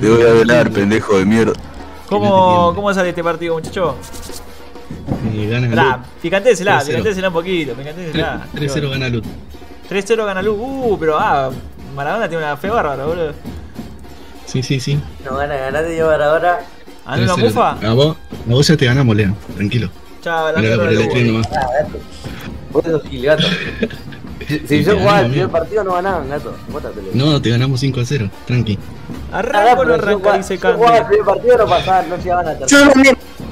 Te voy a velar, pendejo de mierda. ¿Cómo, ¿Cómo sale este partido, muchacho? Eh, gana Lut. picantésela, 3-0. picantésela un poquito, picantésela. 3-0 gana Lut. 3-0 gana Lu. Uh, pero ah, Maradona tiene una fe bárbara, boludo. Sí, sí, sí. No van a ganar de llevar ahora. ¿Anda una 3-0. mufa? A vos, a vos ya te ganamos, Lea. Tranquilo. Chao, la el Lu. stream nomás. Ah, Si, si yo jugaba el primer partido no ganaban, gato. No, te ganamos 5 a 0. Tranqui. Arranca o no arranca, dice Si yo jugaba el Cande. primer partido no pasaban, no llegaban a tercero.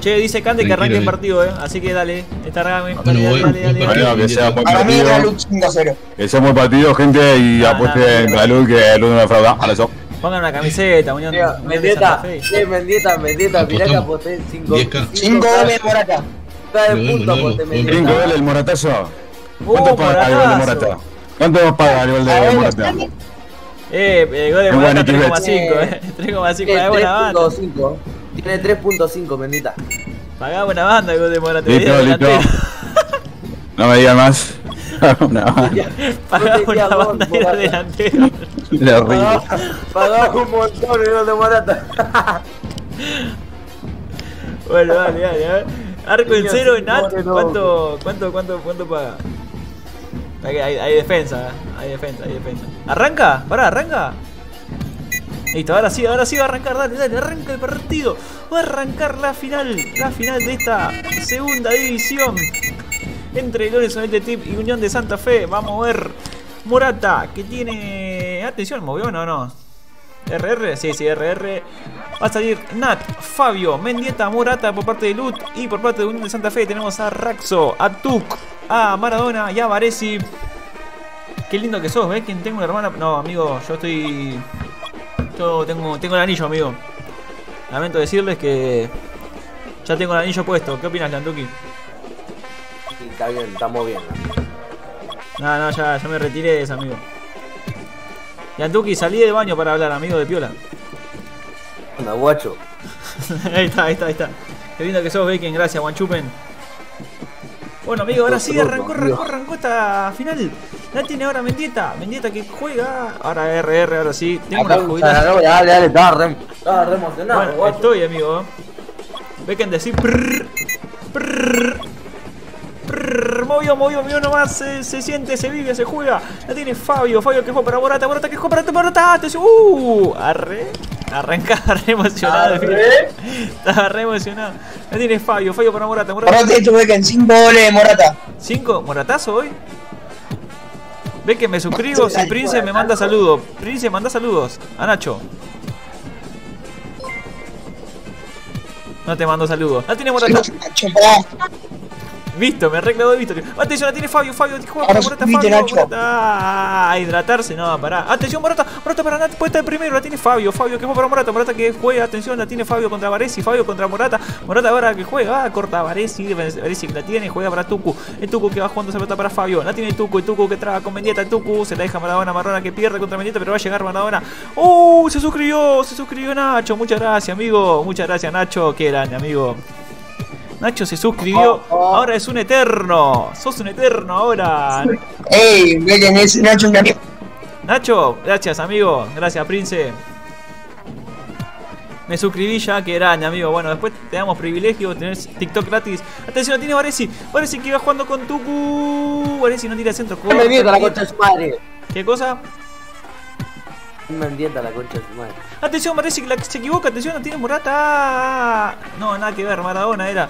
Che, dice Cande que arranque el partido, eh. Así que dale, está dale, Bueno, dale, dale, que sea buen Para mí partido. Galuk 5-0. Que sea buen partido, gente, y Ah, apueste en. Galú que el uno me frauda. Ahora eso. Pongan una camiseta, Unión, de Mendieta, eh, Mendieta, Mendieta, mirá que aposté 5 10K. 5 goles Morata. Cada Lo vemos, punto aposté. Mendieta. ¿Cinco goles el moratazo? Uh, ¿Cuánto paga el gol de. Morata? ¿Cuánto paga el gol de Morata? Eh, el gol de Morata bueno, 3,5, eh. 3,5, Tiene pagá buena banda. 3.5. Tiene 3.5, Mendieta. Pagá buena banda el gol de Morata. Listo, listo. No me digan más. Una banda. Pagá digas vos, banda y era Morata. delantero. Pagaba- un montón el gol de Morata. Bueno, dale, dale, a ver. Arco en cero, no, no. ¿Cuánto, cuánto, cuánto, cuánto paga? Hay, defensa, hay defensa, hay defensa. ¿Arranca? Pará, arranca. Listo, ahora sí, ahora sí va a arrancar, dale, dale, arranca el partido. Va a arrancar la final, la final de esta segunda división. Entre Lorenz United Tip y Unión de Santa Fe. Vamos a ver Morata, que tiene. Atención, movió, no, no. RR, sí, sí, RR. Va a salir Nat, Fabio, Mendieta, Morata por parte de Lut. Y por parte de Unión de Santa Fe tenemos a Raxo, a Tuk, a Maradona y a Varesi. Qué lindo que sos, ¿ves? ¿Quién tengo una hermana? No, amigo, yo estoy. Yo tengo, tengo el anillo, amigo. Lamento decirles que. Ya tengo el anillo puesto. ¿Qué opinas, Lantuki? Sí, está bien, estamos bien. No, no, ya, ya me retiré de eso, amigo. Yantuki, salí del baño para hablar, amigo de Piola. Anda, guacho. ahí está, ahí está, ahí está. Qué lindo que sos, Bacon. Gracias, Guanchupen. Bueno, amigo, ahora sí, arrancó, arrancó, arrancó esta final. La tiene ahora Mendieta. Mendieta que juega. Ahora RR, ahora sí. Tengo una jubilada. Dale, dale, estaba re, estaba re emocionado, Bueno, guacho. estoy, amigo. Bacon decir. Prrr, prrr, prrr. Movió, movió, movió nomás. Se, se siente, se vive, se juega. La tiene Fabio. Fabio que juega para Morata. Morata que juega para. Atención. Uh, arre. Arrancaba re emocionado. Estaba re emocionado. La tiene Fabio. Fabio para Morata. Morata. Morata que en 5 goles Morata. ¿Cinco? ¿Moratazo hoy? Ve que me suscribo si Prince me manda saludos. Prince, manda saludos. A Nacho. No te mando saludos. La tiene Morata. Visto, me arreglado de visto. Atención, la tiene Fabio, Fabio, juega para Morata, Fabio. Morata. A hidratarse, no, pará. Atención, Morata, Morata para Nat, puede estar primero, la tiene Fabio, Fabio que juega para Morata, Morata que juega, atención, la tiene Fabio contra Varesi, Fabio contra Morata, Morata ahora que juega, ah, corta Varesi, Varesi que la tiene, juega para Tucu, el Tucu que va jugando esa pelota para Fabio, la tiene Tucu, el Tucu que traba con Mendieta, el Tucu, se la deja Maradona, Maradona que pierde contra Mendieta, pero va a llegar Maradona. ¡Uh! Se suscribió, se suscribió Nacho, muchas gracias, amigo, muchas gracias, Nacho, qué grande, amigo. Nacho se suscribió. Ahora es un eterno. Sos un eterno ahora. Ey, Nacho. Nacho, gracias, amigo. Gracias, Prince. Me suscribí ya, que grande, amigo. Bueno, después te damos privilegio, tenés TikTok gratis. Atención, tiene Varesi. Varesi que iba jugando con Tucu. Varesi no tira centro. No me la concha de su madre. ¿Qué cosa? Me mienta la concha de su madre. Atención, la que se equivoca. Atención, la tiene Morata. No, nada que ver, Maradona era.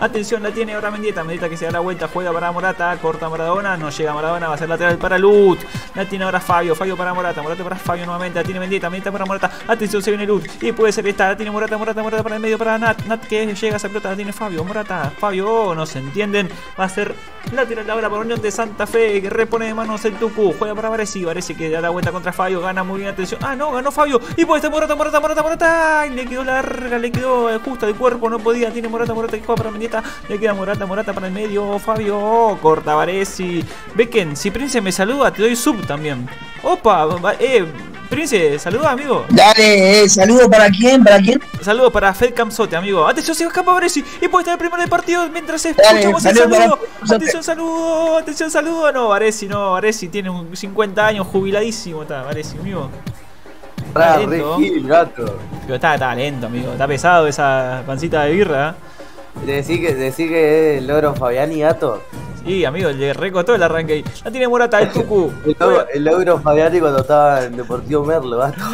Atención, la tiene ahora Mendieta. Mendieta que se da la vuelta, juega para Morata, corta Maradona. No llega Maradona, va a ser lateral para Lut. La tiene ahora Fabio, Fabio para Morata, Morata para Fabio nuevamente. La tiene Mendieta, Mendieta para Morata. Atención, se viene Lut. Y puede ser esta. La tiene Morata, Morata, Morata para el medio para Nat. Nat que llega a esa pelota, la tiene Fabio, Morata. Fabio, no se entienden. Va a ser lateral ahora para Unión de Santa Fe. Que repone de manos el Tucu. Juega para Varesi. Varesi que da la vuelta contra Fabio. Gana muy bien. Ah, no, ganó Fabio. Y puede estar Morata, Morata, Morata, Morata. Y le quedó larga, le quedó justa de cuerpo. No podía. Tiene Morata, Morata que juega para Mendieta. Le queda Morata, Morata para el medio. Fabio, corta Varesi. Becken, si Prince me saluda, te doy sub también. Opa, eh, Prince, saluda, amigo. Dale, eh, saludo para quién, para quién. Saludos para Fed Camsote, amigo. Atención, se escapa Varesi. Y puede estar el primero del partido mientras Dale, escuchamos el saludo para. Atención, saludo. Atención, saludo. No, Varesi, no. Varesi tiene un 50 años jubiladísimo. Está, Varesi, amigo. Re lento. Pero está, está lento, amigo. Está pesado esa pancita de birra. ¿eh? Decí que, decí que es el logro Fabiani, gato. Sí, amigo, le recostó el arranque ahí. La tiene Morata, el Tucu. El logro, el logro Fabiani cuando estaba en Deportivo Merlo, gato.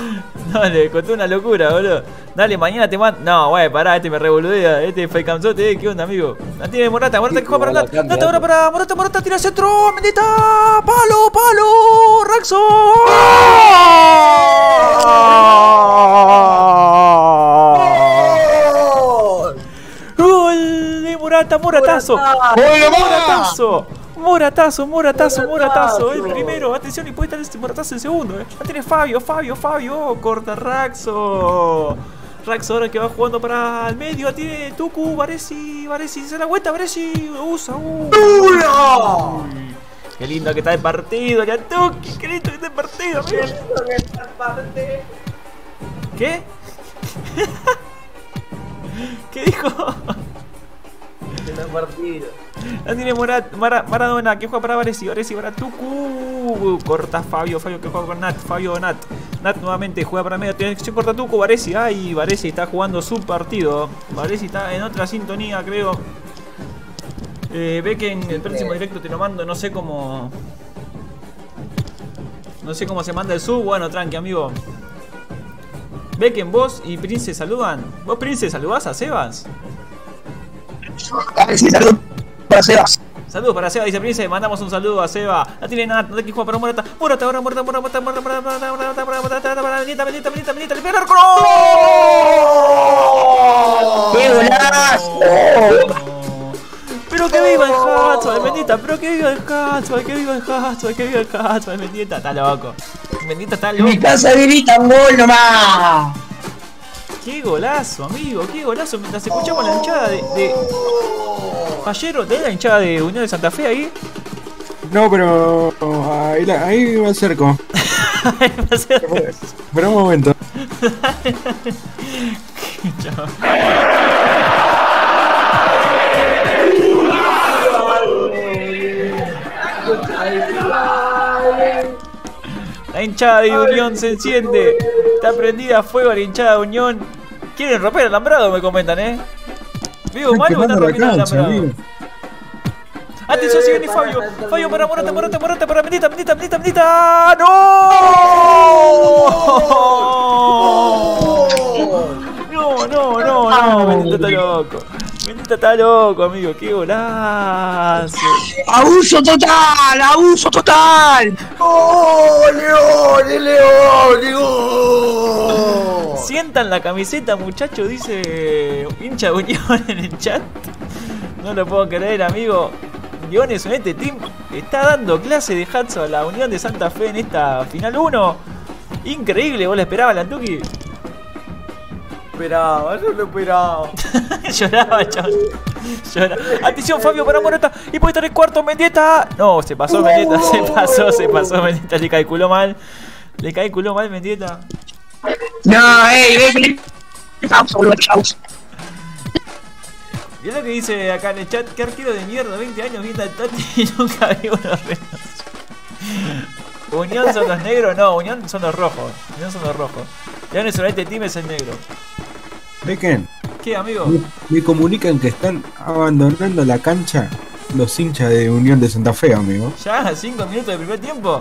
No, le contó una locura, boludo. Dale, mañana te mando. No, wey, pará, este me revoludea. Este fue camzote, eh. ¿Qué onda, amigo? La tiene Morata, Morata que juega para ahora gato. para Morata, Morata tira centro. Mendita, palo, palo. Raxo. Moratazo. Moratazo. Moratazo, Moratazo, Moratazo. El primero, atención, y puede estar este Moratazo el segundo. Eh. Tiene Fabio, Fabio, Fabio. Corta Raxo. Raxo ahora que va jugando para el medio. Tiene Tuku, Varesi, Varesi. Se la vuelta, Varesi. Usa, uh. Uy, Qué lindo que está el partido, ya Tuki. Qué lindo que está el partido, amigo. ¿Qué? ¿Qué dijo? El partido. La tiene Morat, Mara- Maradona que juega para Varesi, Varesi para Tucu. Corta Fabio, Fabio que juega con Nat, Fabio Nat. Nat nuevamente juega para medio, que corta Tucu, Varesi. Ay, Varesi está jugando su partido. Varesi está en otra sintonía, creo. Eh, ve que en el próximo directo te lo mando, no sé cómo. No sé cómo se manda el sub, bueno, tranqui, amigo. Ve que en vos y Prince saludan. ¿Vos Prince saludás a Sebas? A ver si saludo para Sebas. Saludos para Seba, dice Prince, mandamos un saludo a Seba. La tiene nada, no te que juega para Morata. Morata, ahora Morata, Morata, Morata, Morata, Morata, Morata, Morata, Morata, Morata, Benita, Benita, Benita, Benita, pega el arco. ¡Qué golazo! Pero que viva el Hatsua, Bendita, pero que viva el Hatsua, que viva el Hatsua, que viva el Hatsua, Bendita, está loco. Bendita está loco. mi casa habilita un gol nomás. Qué golazo, amigo, qué golazo. Mientras escuchamos la hinchada de. de... Fallero, ¿tenés la hinchada de Unión de Santa Fe ahí? No, pero ahí, la- ahí me acerco. Espera un momento. La hinchada de Unión se enciende. Está prendida a fuego la hinchada de Unión. Quieren romper el alambrado, me comentan, ¿eh? Vivo mal o están rompiendo el alambrado. Atención, si viene Fabio. Fabio para Morata, Morata, Morata, para Medita, Medita, Medita, Medita. ¡No! No, no, no, no. Bendita está loco. Bendita está loco, amigo. Qué golazo. ¡Abuso total! ¡Abuso total! ¡Oh, León! ¡El León! ¡León! Sientan la camiseta, muchacho, dice hincha de Unión en el chat. No lo puedo creer, amigo. Leones Unete Team está dando clase de Hatso a la Unión de Santa Fe en esta final 1. Increíble, vos la esperabas, Lantuki. Esperaba, yo lo esperaba. Lloraba, chaval. Lloraba. Atención, Fabio para Morata. Y puede estar el cuarto, Mendieta. No, se pasó Mendieta, se pasó, se pasó Mendieta. Le calculó mal. Le calculó mal Mendieta. No, ey, ve que le. Pausa, boludo, pausa. Y es lo que dice acá en el chat, qué arquero de mierda, 20 años viendo al Tati y nunca vi uno renos. Unión son los negros, no, Unión son los rojos. Unión son los rojos. Leones United Team es el negro. Becken, ¿Qué, amigo? me, me comunican que están abandonando la cancha los hinchas de Unión de Santa Fe, amigo. ¿Ya? ¿5 minutos de primer tiempo?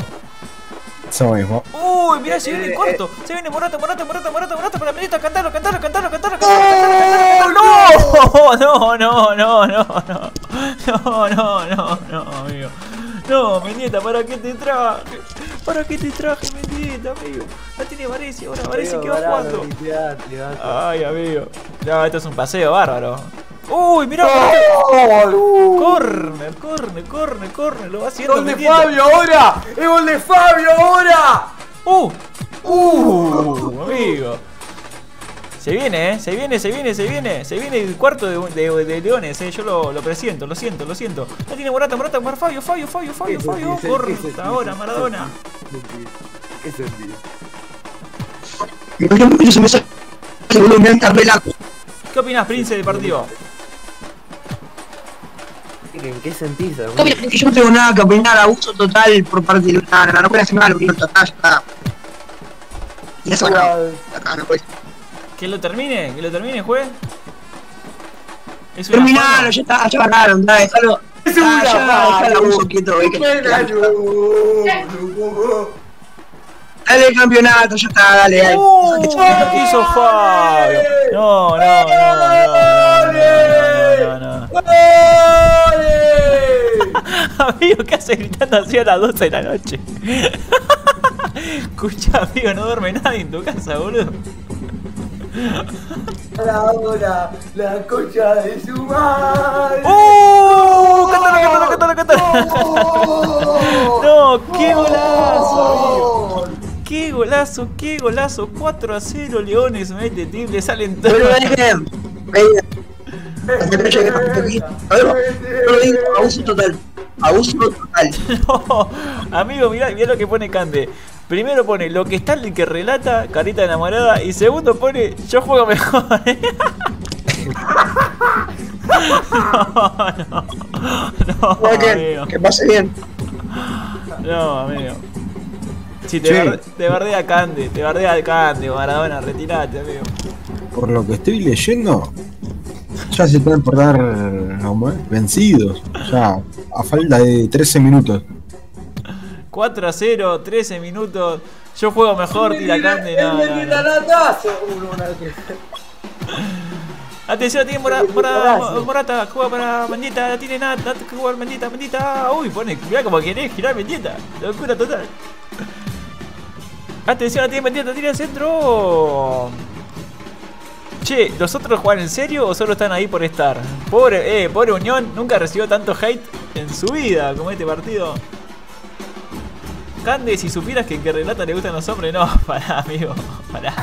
Eso mismo. Uy, mirá, se viene el cuarto. Se viene Morata, Morata, Morata, Morata, Morata para Benito. Cantalo, cantalo, cantalo, cantalo, cantalo. No, no, no, no, no, no. No, no, no, no, amigo. No, Mendieta, ¿para qué te traje? ¿Para qué te traje, Mendieta, amigo? La tiene Varese, ahora Varese que va jugando. Ay, amigo. No, esto es un paseo bárbaro. Uy, mirá, Morata. Corner, corner, corner, corner. Lo va haciendo ¡Gol de. Fabio ahora! ¡Es gol de Fabio ahora! ¡Uh! ¡Uh! Amigo. Se viene, ¿eh? Se viene, se viene, se viene. Se viene el cuarto de, de- de Leones, ¿eh? Yo lo, lo presiento, lo siento, lo siento. No tiene Morata, Morata, para Fabio, Fabio, Fabio, Fabio, ¿Qué Fabio. Corta ahora, Maradona. ¿Qué sentís? Me parece mucho se me sale. Boludo, me anda relaco. ¿Qué opinas, Prince, del partido? Miren, ¿Qué sentís, Yo no tengo nada que opinar, abuso total por parte de la no puede hacer mal, opinión total, ya está. Se acabó. Acá no puede. Que lo termine, que lo termine, juez. Es una Terminalo, ya está, ya ganaron, dale, déjalo. Es Ah, ya, déjalo un poquito, ve que- Buena, Dale el campeonato, ya está, dale, dale. ¡Uh! Que se- ¿Qué hizo Fabio? No, no, no, no, no, no, no, no. Amigo, ¿qué hace gritando así a las 12 de la noche? Escucha, amigo, no duerme nadie en tu casa, boludo. Ahora la concha de su madre. ¡Uh! ¡Cántalo, cántalo, cántalo, cántalo! No, qué golazo, amigo. Qué golazo, qué golazo. 4 a 0, Leones, mete tip, le salen todos. Pero dejen, venga. Hasta que llegue hasta aquí. A ver, yo lo digo, abuso total. Abuso total. No, amigo, mirá, mirá lo que pone Cande. Primero pone lo que está el que relata, carita enamorada. Y segundo pone yo juego mejor. no, no, no, Joaquín, amigo. que pase bien. No, amigo. Si te, Che. barde- te bardea Cande, te bardea Cande, Maradona, retirate, amigo. Por lo que estoy leyendo, ya se pueden por dar ¿cómo es? vencidos. Ya, a falta de 13 minutos. 4 a 0, 13 minutos. Yo juego mejor, tira Cande. No, no, no. Atención, tiene Mora- Mora- Morata, juega para Mendieta, la tiene que juega Mendieta, Mendieta. Uy, pone, mirá como querés girar Mendieta. Locura total. Atención, la tiene Mendieta, tira el centro. Che, ¿los otros juegan en serio o solo están ahí por estar? Pobre, eh, pobre Unión, nunca recibió tanto hate en su vida como este partido. Cande, si supieras que en que relata le gustan los hombres, no, pará, amigo, pará.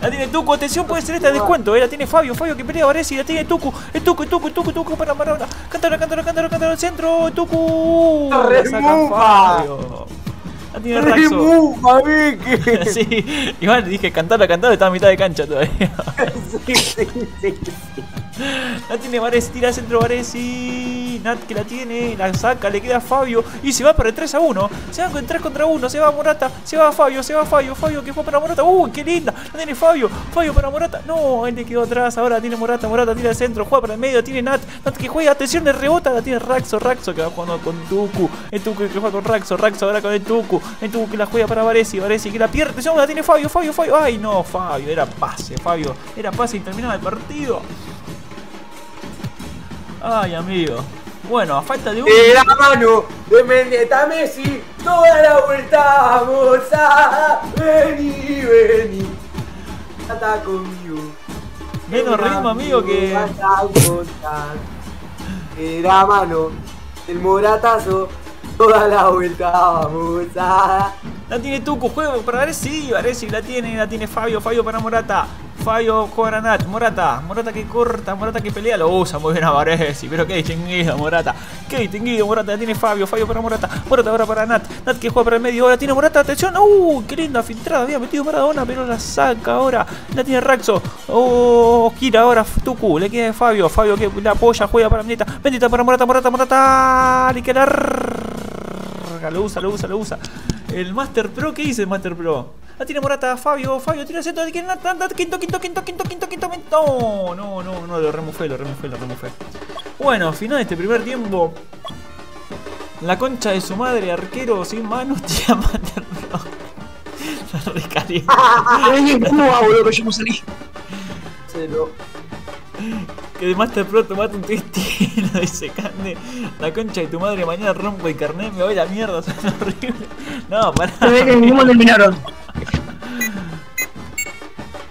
La tiene Tucu, atención, puede ser esta de descuento, eh, la tiene Fabio, Fabio que pelea Varese, la tiene Tucu, es Tucu, Tucu, Tucu, Tucu para Maradona. Cántalo, cántalo, cántalo, cántalo al centro, Tucu. La saca Remufa. Fabio. La tiene Raxo. Sí, igual dije cantalo, cantalo, está a mitad de cancha todavía. La tiene Varesi, tira centro Varesi. Nat que la tiene, la saca, le queda a Fabio y se va para el 3 a 1. Se va con 3 contra 1, se va Morata, se va Fabio, se va Fabio, Fabio que fue para Morata. Uy, qué linda, la tiene Fabio, Fabio para Morata. No, él le quedó atrás, ahora tiene Morata, Morata tira al centro, juega para el medio, tiene Nat, Nat que juega, atención de rebota, la tiene Raxo, Raxo que va jugando con Tuku, el Tuku que juega con Raxo, Raxo ahora con el Tuku, el Tuku que la juega para Varesi, Varesi que la pierde, atención, la tiene Fabio, Fabio, Fabio. Ay, no, Fabio, era pase, Fabio, era pase y terminaba el partido. Ay, amigo. Bueno, a falta de un. De la mano de Mendieta Messi, toda la vuelta vamos a vení, vení. Ata conmigo. Menos ritmo, amigo, que. De la mano, el moratazo, toda la vuelta vamos a. La tiene Tucu, juega para Varesi, Varesi la tiene, la tiene Fabio, Fabio para Morata. A Nat, Morata, Morata que corta, Morata que pelea, lo usa muy bien a Varesi, pero qué distinguido Morata, qué distinguido Morata, tiene Fabio, Fabio para Morata, Morata ahora para Nat, Nat que juega para el medio, ahora tiene Morata, atención, uh, qué linda filtrada, había metido Maradona, pero la saca ahora, la tiene Raxo, oh, gira ahora Tucu, le queda Fabio, Fabio que la apoya, juega para Mendita, Mendita para Morata, Morata, Morata, le queda lo usa, lo usa, lo usa. El Master Pro, ¿qué dice el Master Pro? La tiene Morata, Fabio, Fabio, tira el centro, quinto, quinto, quinto, quinto, quinto, quinto, quinto. No, no, no, no, lo remufé, lo remufé, lo remufé. Bueno, final de este primer tiempo. La concha de su madre, arquero sin manos, Pro. La recaliente. Ven, ¿Cómo va, boludo, que yo no salí? Cero. Que de Master Pro tomate un testino, dice Cande. La concha de tu madre, mañana rompo el carnet, me voy a la mierda, suena horrible. No, pará. Ven, que ¿Cómo terminaron?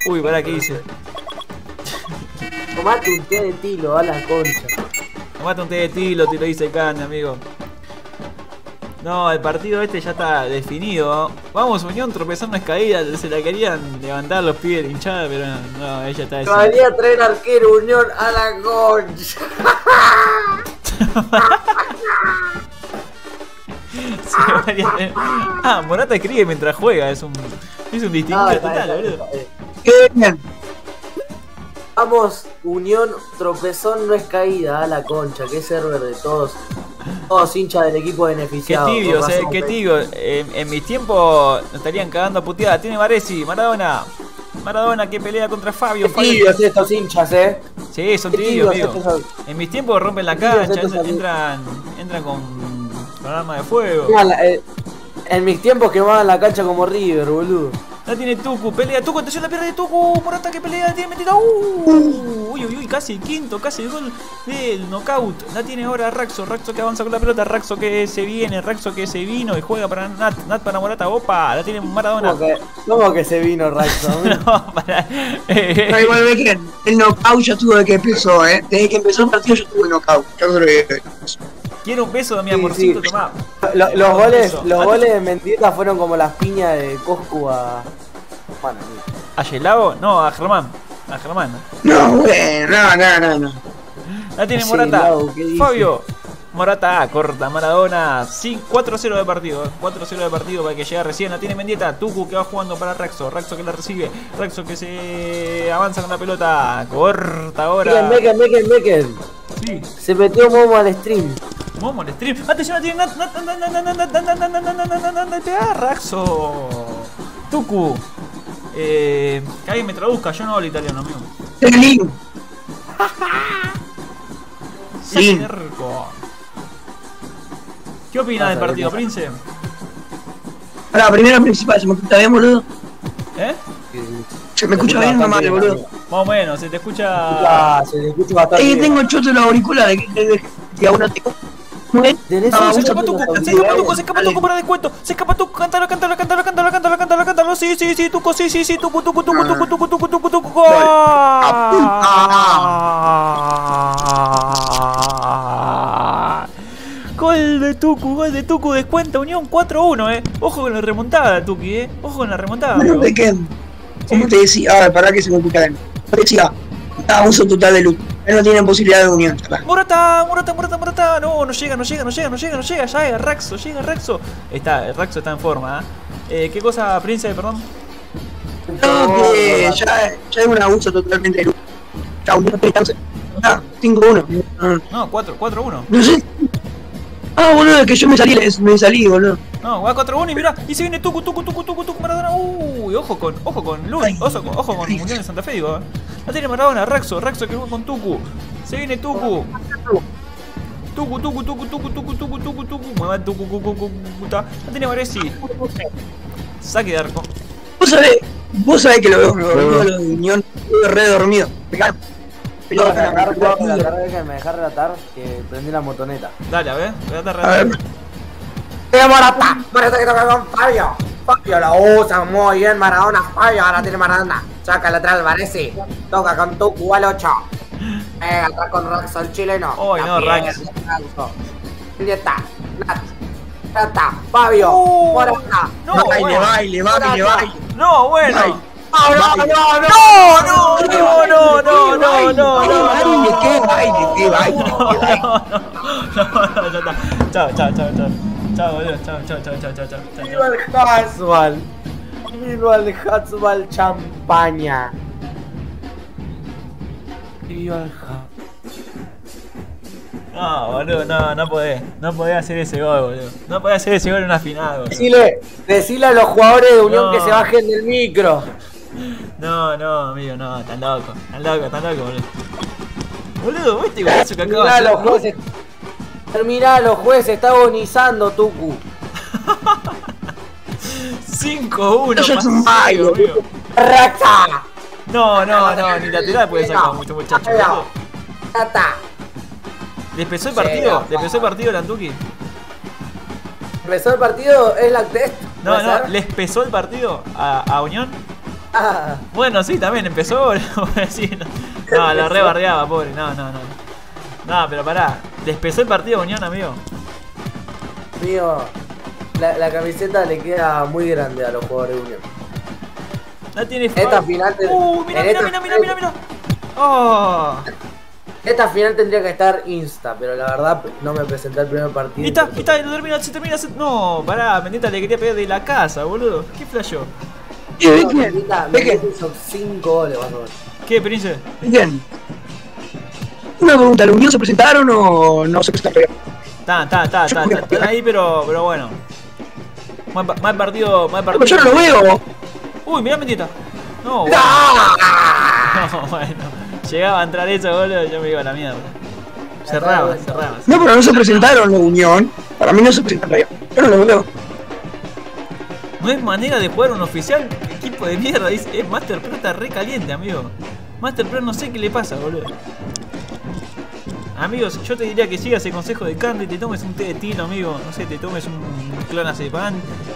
Uy, pará, ¿qué dice? Tomate un té de tilo a la concha. Tomate un té de tilo, te lo dice Cande, amigo. No, el partido este ya está definido. Vamos, Unión, tropezar no es caída. Se la querían levantar los pies de hinchada, pero no, ella está decidida. Todavía traer arquero Unión a la concha. Sí, Ah, Morata escribe mientras juega, es un. Es un distinguido Ah, total, boludo. Qué bien. Vamos, Unión, tropezón no es caída a la concha, que es server de todos. Todos hinchas del equipo Qué beneficiado. tibios, con eh, razón, qué pe. tibio. En, mis tiempos nos estarían cagando a puteada. Tiene Varesi, Maradona. Maradona que pelea contra Fabio. Qué Fabio- tibios estos hinchas, eh. Sí, son Qué tibios, tibios estos- En mis tiempos rompen la tibios cancha, estos entran, entran, con, con arma de fuego. Eh, En mis tiempos quemaban la cancha como River, boludo. La tiene Tuku, pelea Tuku, atención la pierde de Tuku, Morata que pelea, la tiene metida. Uh, uy, uy, uy, casi el quinto, casi el gol del knockout. La tiene ahora Raxo, Raxo que avanza con la pelota, Raxo que se viene, Raxo que se vino y juega para Nat, Nat para Morata, opa, la tiene Maradona. ¿Cómo que, cómo que se vino Raxo? No, para. eh, No, igual ve que el knockout ya estuvo de que empezó, eh. Desde que empezó el partido yo tuve el knockout. Yo creo que. Quiero un beso de mi Sí, amorcito, sí. tomá. Lo- los goles, los Ate- goles de Mendieta fueron como las piñas de Coscu a. Bueno, ¿A Yelao? No, a Germán. A Germán. No, bueno, no, no, no, no. La tiene Morata. Fabio. Morata, corta, Maradona. Sí, 4-0 de partido. eh. 4-0 de partido para que llegue recién. La tiene Mendieta. Tucu que va jugando para Raxo. Raxo que la recibe. Raxo que se avanza con la pelota. Corta ahora. Mecken, Mecken, Mecken. Sí. Se metió Momo al stream. Momo el stream. Atención, atención. Te Tuku. Eh, que alguien me traduzca, yo no hablo italiano, amigo. Lin. Cerco. ¿Qué opinas del partido, Prince? Ahora, primero principal, ¿se me escucha bien, boludo? ¿Eh? ¿Se me escucha bien, mamá, boludo? Más o menos, se te escucha. Ah, se te escucha bastante. Eh, tengo el choto en los auriculares, que, que aún no tengo. Bien. Tenés Ah, Se escapa Tuco, se escapa. Tuco, se escapa Tuco para descuento. Se escapa Tuco, cántalo, cántalo, cántalo, cántalo, cántalo, cántalo, cántalo. Sí, sí, sí, Tuco, sí, sí, sí, Tuco, Tuco, Tuco, Tuco, Tuco, Tuco, Tuco, Tuco. ¡Gol! Gol de Tucu, gol de Tucu, descuenta Unión 4-1, eh. Ojo con la remontada, Tuki, eh. Ojo con la remontada. Bueno. ¿de qué? Como te decía, ah, para que se bien. Te decía, ah, uso total de luz. No tienen posibilidad de unión. Morata, Morata, Morata, Morata. No, no llega, no llega, no llega, no llega, no llega. Ya llega Raxo, llega Raxo. Está, el Raxo está en forma. ¿eh? Eh, ¿Qué cosa, Prince? Perdón. No, que ya, ya es un abuso totalmente de luz. Chau, no te alcance. Ah, 5-1. Ah, No, 4, 4-1. No sé. Ah, boludo, es que yo me salí, me salí, boludo. No, va 4-1 y mira, y se viene Tucu, Tucu, Tucu, Tucu, Tucu, Maradona. Uy, ojo con, ojo con Luni, ojo, con- ojo con Unión de Santa Fe, digo. ¿eh? La tiene Maradona, Raxo, Raxo que juega con Tucu. Se viene Tucu. Tucu, Tucu, Tucu, Tucu, Tucu, Tucu, Tucu, Tucu. Mueva Tucu, Tucu, Tucu. La tiene Varesi. Saque de arco. Vos sabés, vos sabés que lo veo, lo de unión, re dormido. Pelota. relatar, déjame dejar relatar que prendí la motoneta. Dale, a ver, relata, A ¡Eh, Morata! Morata que toca con Fabio. Fabio lo usa muy bien Maradona. Fabio ahora tiene Maradona. Saca lateral Varese. Toca con Tucu al 8. Pega atrás con Raxo el chileno. Ay, no, Rax. Nieta. Nat. Nata. Fabio. Uh, Morata. No, baile, bueno. baile, baile, baile. No, bueno. Baile. No, no, no, no. No, no, no, no, no, no, no, Qué no. qué qué qué. No, Chao, boludo. Chao, chao, chao, chao, chao, chao. chao. el Haswal. Vino el Haswal champaña. Vino el Haswal. No, boludo, no, no podés. No podés hacer ese gol, boludo. No podés hacer ese gol en una final, boludo. Decile, decile a los jugadores de Unión No. que se bajen del micro. No, no, amigo, no, tan loco. Tan loco, tan loco, boludo. Boludo, ¿viste golazo que acaba de hacer? los. Terminá los jueces, está agonizando Tucu. 5-1. Eso es un más baile, serio, amigo. ¡Raxa! No, no, no, ni lateral puede sacar mucho muchacho. Tata. ¿Le empezó el partido? ¿Le empezó el partido, Lantuki? Empezó el partido, es la test. No, ¿Puede no? ¿les pesó el partido a, a Unión? Ah, Bueno, sí, también empezó, boludo. Sí, no, no, la rebardeaba, pobre. No, no, no. No, pero pará. ¿Les pesó el partido Unión, amigo? mío. La, la camiseta le queda muy grande a los jugadores de Unión. La tiene Esta final te- Uh, mira, mira, esta mira, mira, final- mira, mira. Oh. Esta final tendría que estar insta, pero la verdad no me presenté al primer partido. Y está, y está, lo termina, se termina. se- No, pará, Mendita le quería pegar de la casa, boludo. ¿Qué flashó? ¿De No. Mendita hizo 5 goles, más o menos. ¿Qué, Prince? ¿De quién? Una pregunta, ¿la unión se presentaron o no se presentaron? Está, está, está, está, está, están ahí, pero, pero bueno. Mal, pa- mal partido, mal Pero partido. yo no lo veo. Uy, mirá Mendieta. No, bueno. No, bueno. Llegaba a entrar eso, boludo, yo me iba a la mierda. Cerraba, cerraba. No, pero no se presentaron la Unión. Para mí no se presentaron. Yo no lo veo. No es manera de jugar un oficial equipo de mierda. Es, es Master Pro está re caliente, amigo. Master Pro no sé qué le pasa, boludo. Amigos, yo te diría que sigas el consejo de Candy, te tomes un té de tilo, amigo. No sé, te tomes un clonazepam,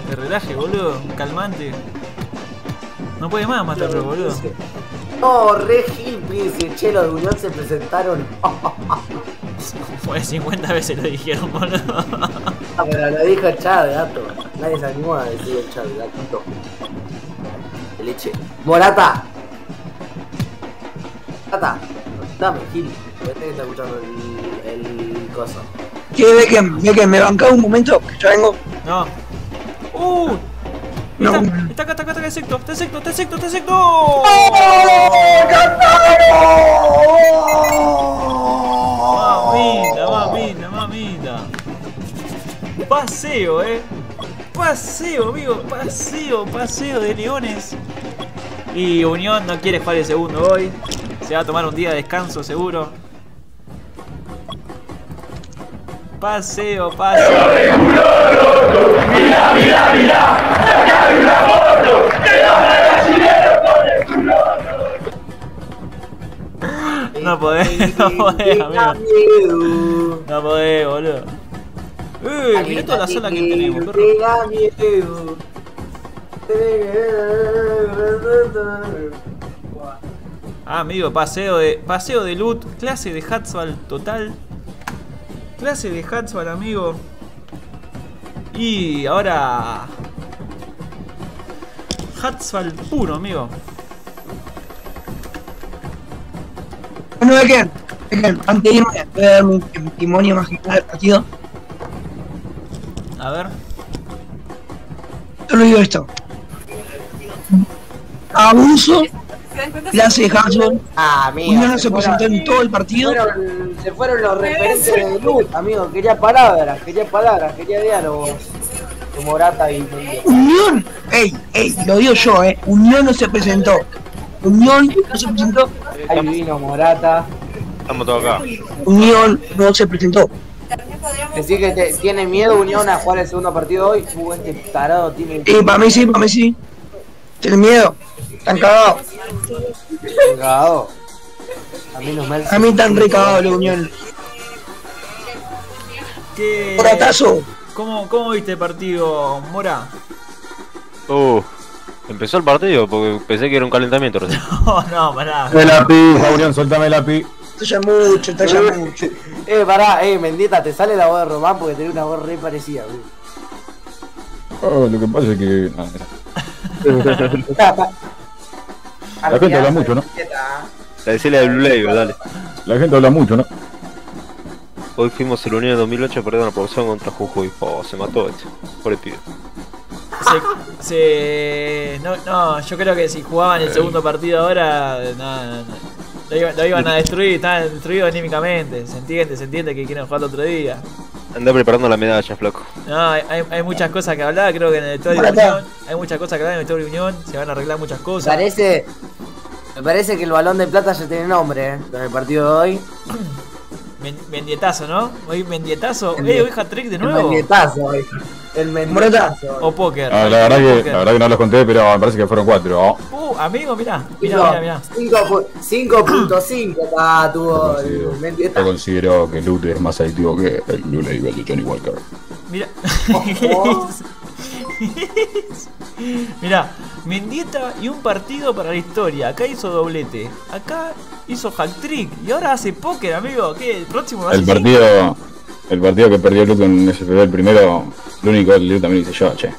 te relaje, boludo, un calmante. No puede más Master Pro, boludo. No, re Gil, dice, che, los de Unión se presentaron. Fue 50 veces lo dijeron, boludo. Ah, Pero lo dijo el chat, gato. Nadie se animó a decir el chat, gatito. De leche. Morata. Morata. Dame, Gil. Este que está escuchando el, el coso. Que ve que, ve que me banca un momento, que ya vengo. No. ¡Uh! No. Está, está acá, está acá, está acá, insecto, está insecto, está insecto, está insecto. Mamita, mamita, mamita. Paseo, eh. Paseo, amigo, paseo, paseo de leones. Y Unión no quiere jugar el segundo hoy. Se va a tomar un día de descanso seguro. Paseo, paseo. No podés, no podés, amigo. No podés, boludo. Uy, mirá toda la zona que tenemos, perro. Tenga miedo. Ah, amigo, paseo de paseo de loot, clase de Hatsval total. Clase de Hatsval, amigo. Y ahora Hatsval puro, amigo. Bueno, ve que antes de irme, voy a dar un testimonio más general del partido. A ver. Solo digo esto. Abuso, clase de Hudson. Ah, amigo. No se fueron- presentó en todo el partido. fueron- se fueron los referentes de luz, amigo. Quería palabras, quería palabras, quería diálogos. De Morata y Unión, ey, ey, lo digo yo, eh. Unión no se presentó. Unión no se presentó. Ahí vino Morata. Estamos todos acá. Unión no se presentó. Decir que te- tiene miedo Unión a jugar el segundo partido hoy. Uh, este tarado tiene Y para mí sí, para mí sí. Tienen miedo. Están cagados. cagado. A mí no me A mí están recagados la Unión. ¿Qué, Moratazo. ¿Cómo, ¿Cómo viste el partido, Mora? Uh, empezó el partido porque pensé que era un calentamiento recién. No, no, pará. De la pi, Fabrián, suéltame la pi. Es mucho, ya es mucho. Eh, pará, eh, Mendita, te sale la voz de Román porque tenés una voz re parecida, güey. Oh, lo que pasa es que. no, La gente habla mucho, ¿no? La decía de Blue Label, dale. La gente habla mucho, ¿no? Hoy fuimos el Unión en 2008 perdiendo la producción contra Jujuy. Oh, se mató este. Pobre pibe. Se, se- no, no, yo creo que si jugaban el segundo partido ahora, no, no, no. Lo, iban, lo iban a destruir, estaban destruidos anímicamente. Se entiende, se entiende que quieren jugar otro día. Andá preparando la medalla, flaco. No, hay, muchas cosas que hablar, creo que en el Estadio. Unión. Hay muchas cosas que hablar en el Estadio Unión, se van a arreglar muchas cosas. parece, me parece que el balón de plata ya tiene nombre, eh, con el partido de hoy. Men- Mendietazo, ¿no? Hoy Mendietazo. Eh, hoy hat-trick de El nuevo. mendietazo hoy. El mendietazo. O póker. Ah, la, verdad que, Póker. la verdad que no los conté, pero me parece que fueron cuatro. Uh, amigo, mirá. Mirá, mirá, mirá. 5.5 está tuvo el Yo mendietazo. considero que Loot es más adictivo que el Blue Label de Johnny Walker. Mira. Oh. Mirá, Mendieta y un partido para la historia. Acá hizo doblete. Acá hizo hack trick. Y ahora hace póker, amigo. ¿Qué? ¿El próximo El partido, el partido que perdió Loot en SPB, el primero, lo único que también hice yo, che.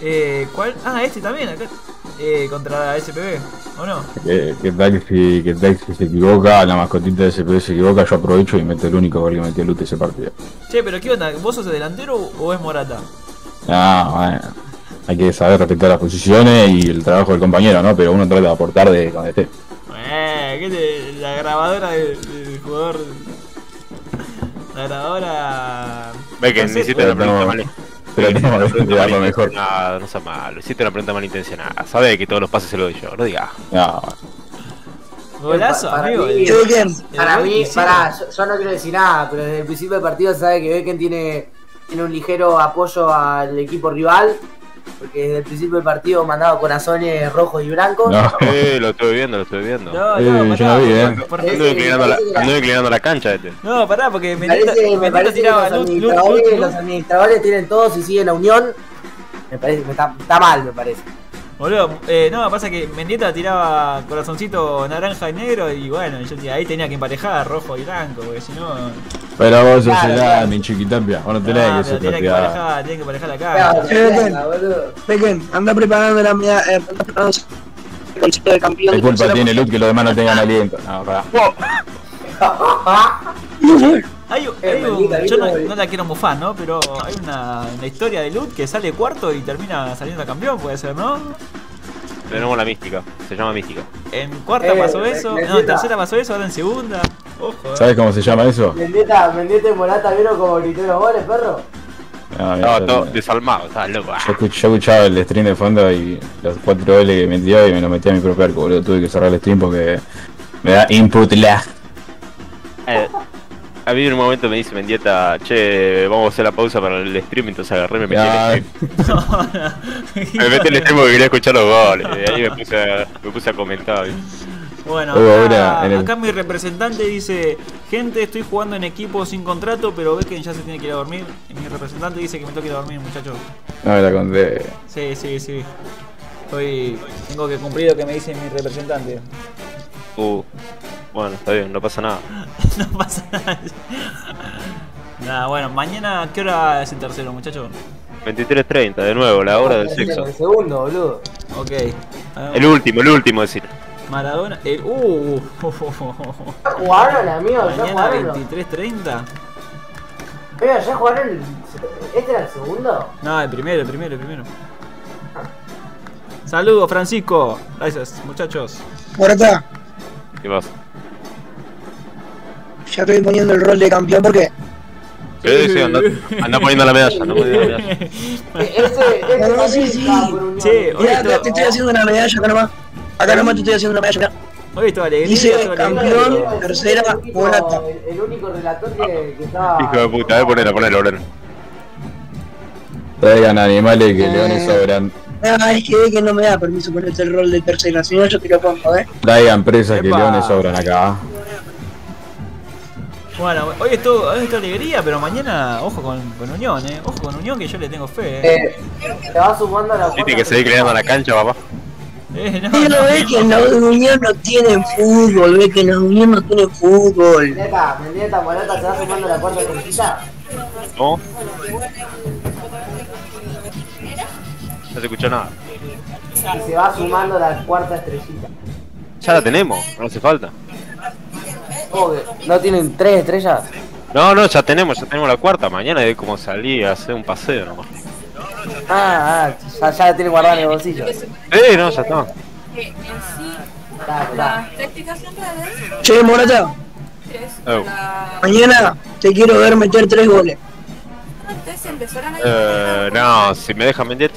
Eh, ¿Cuál? Ah, este también. Acá. Eh, contra SPB. ¿O no? Que, que Daxi, que Daxi se equivoca, la mascotita de SPB se equivoca, yo aprovecho y meto el único gol que metió Loot ese partido. Che, pero ¿qué onda? ¿Vos sos el delantero o es Morata? Ah, bueno. Hay que saber respetar las posiciones y el trabajo del compañero, ¿no? Pero uno trata de aportar de donde esté. Eh, ¿qué te, la grabadora del, del jugador. La grabadora. Ve que hiciste una Pero pregunta no, mal. Pero que pregunta darlo mejor. No sea malo, hiciste una pregunta malintencionada. Sabe que todos los pases se lo doy yo, no digas. No, Golazo, Para amigo. Para mí, pará, yo, yo no quiero decir nada, pero desde el principio del partido sabe que Becken tiene, tiene un ligero apoyo al equipo rival, porque desde el principio del partido mandaba corazones rojos y blancos. no. Eh, lo estuve viendo, lo estuve viendo. No, Eh, no, yo pará, no vi, eh. Anduve inclinando, la, anduve inclinando la cancha este. No, pará, porque Me parece, me parece que tiraba los administradores, los administradores tienen todos y siguen la unión. Me parece que está, está mal, me parece. Boludo, eh, no, pasa que Mendieta tiraba corazoncito naranja y negro y bueno, yo ahí tenía que emparejar rojo y blanco, porque si no. Pero vos sos Claro, el claro. mi chiquitapia. Vos no tenés que pero ser tenía que emparejar, tenía que emparejar la cara. Pequen, anda preparando la medalla. Eh, anda preparando el concepto de campeón. ¿Qué de culpa tercera tiene Lut que los demás no tengan aliento? No, pará. Hay, hay un- Mendieta, yo no, la quiero mofar, ¿no? Pero hay una, una historia de Lut que sale cuarto y termina saliendo campeón, puede ser, ¿no? Tenemos la mística, se llama mística. En cuarta Eh, pasó eso, no, en tercera pasó eso, ahora en segunda. Ojo, eh. ¿Sabes cómo se llama eso? Mendieta, Mendieta y Morata vieron como gritó los goles, perro. No, Estaba yo- todo desalmado, estaba loco. Yo, escuch- yo escuchaba el stream de fondo y los cuatro goles que metió y me lo metí a mi propio arco, boludo. Tuve que cerrar el stream porque me da input lag. Eh, a mí en un momento me dice Mendieta, che, vamos a hacer la pausa para el stream, entonces agarré y me metí en el stream. Me metí en el stream porque quería escuchar los goles. Y ahí me puse a, me puse a comentar. ¿viste? Bueno, acá, acá mi representante dice, gente, estoy jugando en equipo sin contrato, pero ve que ya se tiene que ir a dormir. Y mi representante dice que me tengo que ir a dormir, muchachos. No la conté. Sí, sí, sí. Hoy tengo que cumplir lo que me dice mi representante. Uh, bueno, está bien, no pasa nada. no pasa nada. Nada, bueno, mañana, ¿qué hora es el tercero, muchachos? 23.30, de nuevo, la hora del sexo. El segundo, boludo. Ok. El último, el último, decir. Maradona, el... Uh, ¿Ya jugaron, amigo? ¿Ya mañana jugaron? 23.30. Amigo, ¿ya jugaron? el- ¿Este era el segundo? No, el primero, el primero, el primero. Saludos, Francisco. Gracias, muchachos. Morata, ¿Qué pasa? Ya estoy poniendo el rol de campeón porque Sí, sí, anda, anda poniendo la medalla, anda poniendo la medalla. Ese, ese No, sí, sí. Che, Mirá, acá te estoy haciendo una medalla acá nomás. Acá nomás te estoy haciendo una medalla. mirá. Hoy esto alegría. Dice campeón. tercera, Morata. El, único relator que, que estaba. Hijo de puta, eh, ponela, ponela, ponela. Traigan animales que Eh. leones sobran. Ah, es que, que no me da permiso ponerte el rol de tercera, si no yo te lo pongo, eh. Traigan presas que leones sobran acá. Bueno, hoy es todo, hoy es todo alegría, pero mañana, ojo con, con Unión, eh. Ojo con Unión que yo le tengo fe, eh. Eh, te va sumando a la Viste que se ve creando la cancha, papá. Eh, no, Pero no, ve que los Unión no tienen fútbol, ve que los Unión no tienen fútbol. Mendieta, Morata se va sumando a la cuarta estrellita. ¿No? No se escuchó nada. Y se va sumando la cuarta estrellita. Ya la tenemos, no hace falta. ¿No tienen tres estrellas? No, no, ya tenemos, ya tenemos la cuarta. Mañana es como salir a hacer un paseo nomás. Ah, ah, ya, ya la tienen guardada en el bolsillo. Sí, no, ya está. Che, Morata, Oh. mañana te quiero ver meter tres goles. Eh, no, si me dejan mentir.